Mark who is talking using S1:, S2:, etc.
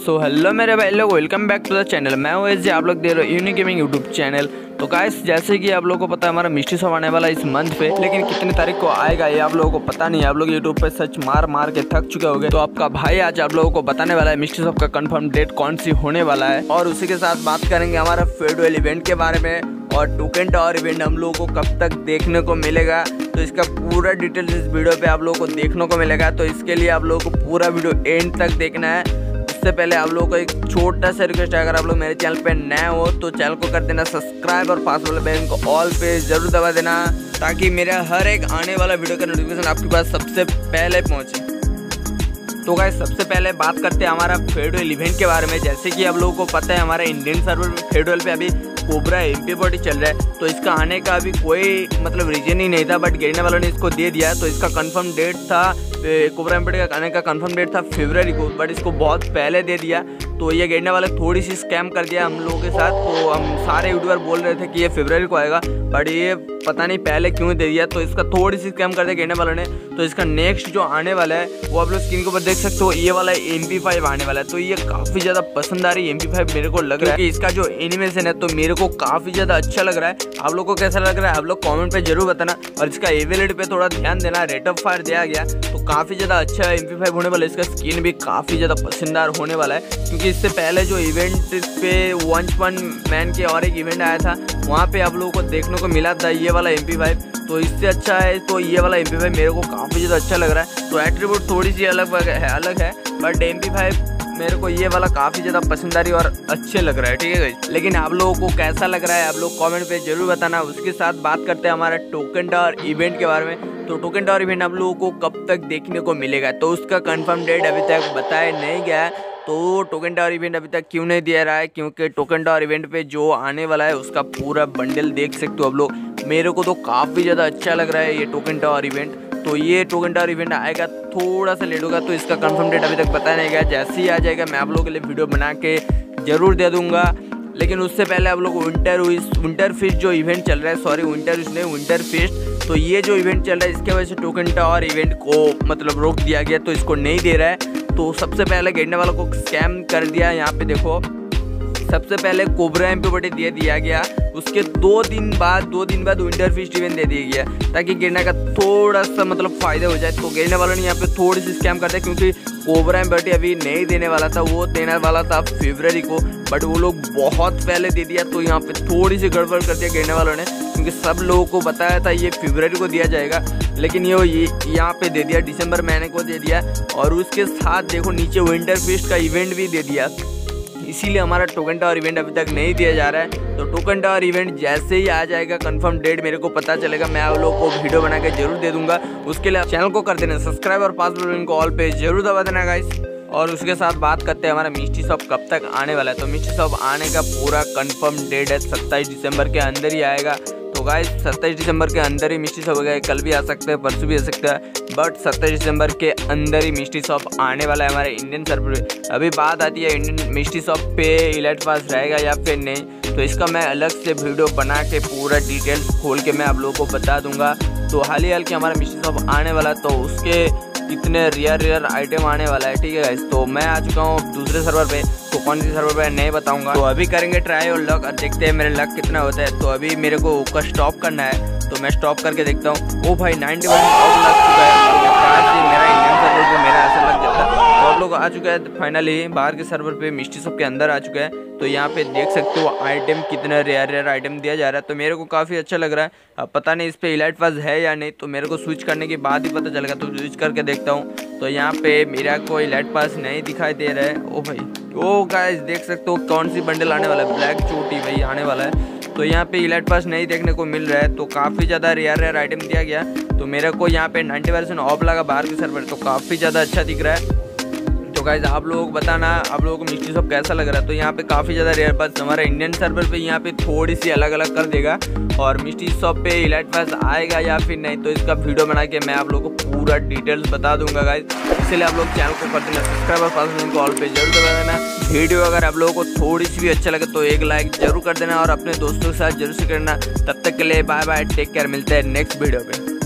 S1: So hello मेरे भाई लोग welcome back to the channel मैं हूँ एस आप लोग दे रहे हो यूनिक गेमिंग यूट्यूब चैनल तो गाइस जैसे कि आप लोगों को पता है, हमारा मिस्ट्री शॉप आने वाला इस मंथ पे, लेकिन कितनी तारीख को आएगा ये आप लोगों को पता नहीं है। आप लोग यूट्यूब पे सर्च मार मार के थक चुके होंगे। तो आपका भाई आज आप लोगों को बताने वाला है मिस्ट्री शॉप का कंफर्म डेट कौन सी होने वाला है। और उसी के साथ बात करेंगे हमारा फेडवेल इवेंट के बारे में, और टोकन टावर इवेंट हम लोगों को कब तक देखने को मिलेगा। तो इसका पूरा डिटेल्स इस वीडियो पे आप लोगों को देखने को मिलेगा। तो इसके लिए आप लोगों को पूरा वीडियो एंड तक देखना है। उससे पहले आप लोगों को एक छोटा सा रिक्वेस्ट है, अगर आप लोग मेरे चैनल पे नए हो तो चैनल को कर देना सब्सक्राइब और पास वाले बेल को ऑल पे ज़रूर दबा देना, ताकि मेरा हर एक आने वाला वीडियो का नोटिफिकेशन आपके पास सबसे पहले पहुँचे। तो गाइस सबसे पहले बात करते हैं हमारा फेडरल इवेंट के बारे में। जैसे कि आप लोगों को पता है, हमारे इंडियन सर्वर फेडरल पे अभी कोबरा एम बॉडी चल रहा है। तो इसका आने का अभी कोई मतलब रीजन ही नहीं था बट गिरने वालों ने इसको दे दिया। तो इसका कंफर्म डेट था कोबरा एम का आने का कंफर्म डेट था फेबररी को बट इसको बहुत पहले दे दिया। तो ये गिरने वाले थोड़ी सी स्कैम कर दिया हम लोगों के साथ। तो हम सारे यूट्यूबर बोल रहे थे कि ये फेब्रवरी को आएगा बट ये पता नहीं पहले क्यों दे दिया। तो इसका थोड़ी सी स्कैम कर दिया गिरने वालों ने। तो इसका नेक्स्ट जो आने वाला है, वो आप लोग स्क्रीन के ऊपर देख सकते हो, ये वाला एम पी फाइव आने वाला है। तो ये काफ़ी ज़्यादा पसंद आ रही है एम पी फाइव मेरे को लग रहा है कि इसका जो एनिमेशन है तो मेरे को काफ़ी ज़्यादा अच्छा लग रहा है। आप लोग को कैसा लग रहा है, आप लोग कॉमेंट पर ज़रूर बताना। और इसका एवेलिटी पर थोड़ा ध्यान देना रेट ऑफ़ फायर दिया गया। काफ़ी ज़्यादा अच्छा एम पी फाइव होने वाला है। इसका स्किन भी काफ़ी ज़्यादा पसंदार होने वाला है, क्योंकि इससे पहले जो इवेंट पे वन वन मैन के और एक इवेंट आया था, वहाँ पे आप लोगों को देखने को मिला था ये वाला एम तो इससे अच्छा है तो ये वाला एम मेरे को काफ़ी ज़्यादा अच्छा लग रहा है। तो एट्रीब्यूट थोड़ी सी अलग है अलग है बट एम मेरे को ये वाला काफ़ी ज़्यादा पसंद आ रही और अच्छे लग रहा है, ठीक है लेकिन आप लोगों को कैसा लग रहा है, आप लोग कमेंट पे ज़रूर बताना। उसके साथ बात करते हैं हमारा टोकन टावर इवेंट के बारे में। तो टोकन टावर इवेंट आप लोगों को कब तक देखने को मिलेगा? तो उसका कंफर्म डेट अभी तक बताया नहीं गया है। तो टोकन टावर इवेंट अभी तक क्यों नहीं दिया रहा है? क्योंकि टोकन टावर इवेंट पे जो आने वाला है, उसका पूरा बंडल देख सकते हो आप लोग। मेरे को तो काफ़ी ज़्यादा अच्छा लग रहा है ये टोकन टावर इवेंट तो ये टोकन टावर इवेंट आएगा थोड़ा सा लेट होगा तो इसका कंफर्म डेट अभी तक पता नहीं गया। जैसे ही आ जाएगा, मैं आप लोगों के लिए वीडियो बना के ज़रूर दे दूँगा। लेकिन उससे पहले आप लोग विंटर विंटर फिस्ट जो इवेंट चल रहा है सॉरी विंटर नहीं विंटर फिस्ट तो ये जो इवेंट चल रहा है, इसके वजह से टोकन टावर इवेंट को मतलब रोक दिया गया तो इसको नहीं दे रहा है। तो सबसे पहले गिरने वालों को स्कैम कर दिया यहाँ पे देखो। सबसे पहले कोबरा एम पी दे दिया गया। उसके दो दिन बाद, दो दिन बाद विंटर फिस्ट इवेंट दे दिया गया, ताकि गिरने का थोड़ा सा मतलब फ़ायदा हो जाए। तो गिरने वालों ने यहाँ पे थोड़ी सी स्कैम कर दिया, क्योंकि कोबरा एम अभी नहीं देने वाला था, वो देने वाला था फेबररी को बट वो लोग बहुत पहले दे दिया तो यहाँ पे थोड़ी सी गड़बड़ कर दिया गिरने वालों ने, क्योंकि सब लोगों को बताया था ये फेबररी को दिया जाएगा। लेकिन ये ये यहाँ पे दे दिया दिसंबर महीने को दे दिया, और उसके साथ देखो नीचे विंटर फेस्ट का इवेंट भी दे दिया। इसीलिए हमारा टोकन टावर इवेंट अभी तक नहीं दिया जा रहा है। तो टोकन टावर इवेंट जैसे ही आ जाएगा कंफर्म डेट मेरे को पता चलेगा। मैं आप लोगों को वीडियो बना के ज़रूर दे दूँगा। उसके लिए चैनल को कर देना सब्सक्राइब और पास को ऑल पे ज़रूर दबा देना गाइस और उसके साथ बात करते हैं हमारा मिस्टी शॉप कब तक आने वाला है। तो मिस्टी शॉप आने का पूरा कन्फर्म डेट है, सत्ताईस दिसंबर के अंदर ही आएगा। तो गाइस सत्ताईस दिसंबर के अंदर ही मिस्ट्री शॉप हो गए कल भी आ सकते हैं, परसों भी आ सकता है बट सत्ताईस दिसंबर के अंदर ही मिस्ट्री शॉप आने वाला है हमारे इंडियन सर्वर अभी बात आती है इंडियन मिस्ट्री शॉप पे इलेट पास रहेगा या फिर नहीं तो इसका मैं अलग से वीडियो बना के पूरा डिटेल्स खोल के मैं आप लोगों को बता दूँगा। तो हाल ही हाल के हमारा मिस्ट्री शॉप आने वाला तो उसके कितने रेयर रेयर आइटम आने वाला है, ठीक है तो मैं आ चुका हूँ दूसरे सर्वर पे तो कौन सी सर्वर पे नहीं बताऊँगा। तो अभी करेंगे ट्राई और लक और देखते हैं मेरे लक कितना होता है। तो अभी मेरे को ऊपर स्टॉप करना है तो मैं स्टॉप करके देखता हूँ। ओ भाई नाइनटी वन लग चुका है। मेरा आप लोग आ चुका है फाइनली बाहर के सर्वर पे मिस्टी सब के अंदर आ चुका है। तो यहाँ पे देख सकते हो आइटम कितना रेयर रेयर आइटम दिया जा रहा है। तो मेरे को काफ़ी अच्छा लग रहा है। पता नहीं इस पर इलाइट पास है या नहीं तो मेरे को स्विच करने के बाद ही पता चलेगा। तो स्विच करके देखता हूँ। तो यहाँ पे मेरा कोई इलाइट पास नहीं दिखाई दे रहा है। ओ भाई, ओ गाइस देख सकते हो कौन सी बंडल आने वाला है। ब्लैक चोटी भाई आने वाला है। तो यहाँ पे इलाइट पास नहीं देखने को मिल रहा है। तो काफ़ी ज़्यादा रेयर रेयर आइटम दिया गया। तो मेरे को यहाँ पे नाइन्टी परसेंट ऑफ़ लगा बाहर के सर्वर तो काफ़ी ज़्यादा अच्छा दिख रहा है। तो गाइज़ आप लोगों को बताना, आप लोगों को मिस्ट्री सब कैसा लग रहा है? तो यहाँ पे काफ़ी ज़्यादा रेयर बस हमारा इंडियन सर्वर पे यहाँ पे थोड़ी सी अलग अलग कर देगा और मिस्ट्री शॉप पे इलाइट पास आएगा या फिर नहीं तो इसका वीडियो बना के मैं आप लोगों को पूरा डिटेल्स बता दूँगा गाइज़ इसलिए आप लोग चैनल को कर देना सब्सक्राइब और पास कॉल पे ज़रूर दबा देना। वीडियो अगर आप लोगों को थोड़ी सी भी अच्छा लगे तो एक लाइक ज़रूर कर देना और अपने दोस्तों के साथ ज़रूर से करना। तब तक के लिए बाय बाय टेक केयर मिलते हैं नेक्स्ट वीडियो पे।